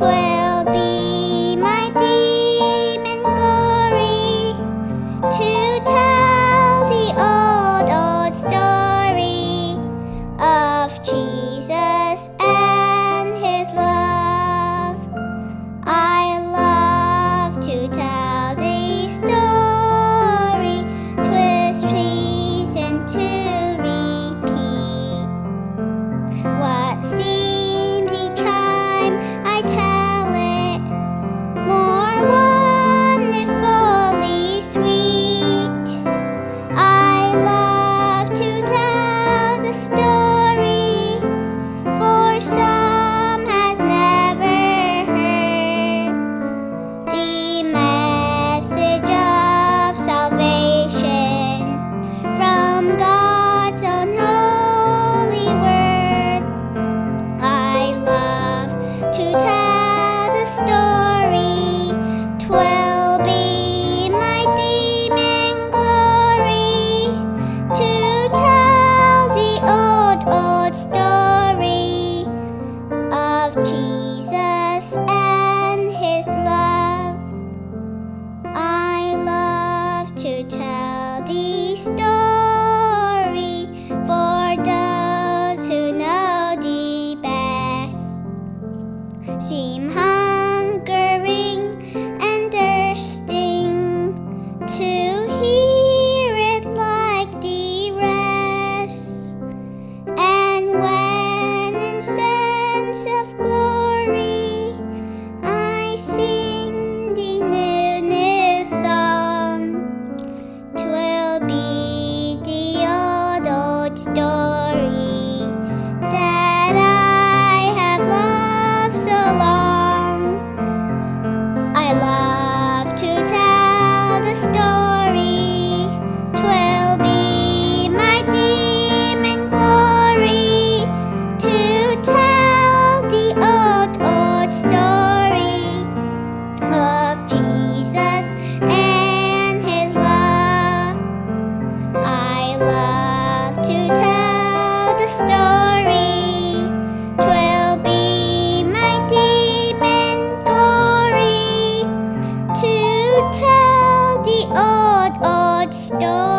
trueno. seem high. Store.